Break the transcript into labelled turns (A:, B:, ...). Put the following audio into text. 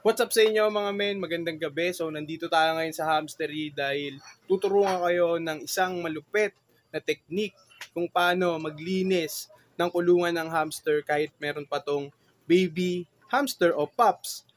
A: What's up sa inyo mga men? Magandang gabi. So nandito tayo ngayon sa hamstery dahil tuturuan kayo ng isang malupet na technique kung paano maglinis ng kulungan ng hamster kahit meron pa tong baby hamster o pups.